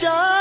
जा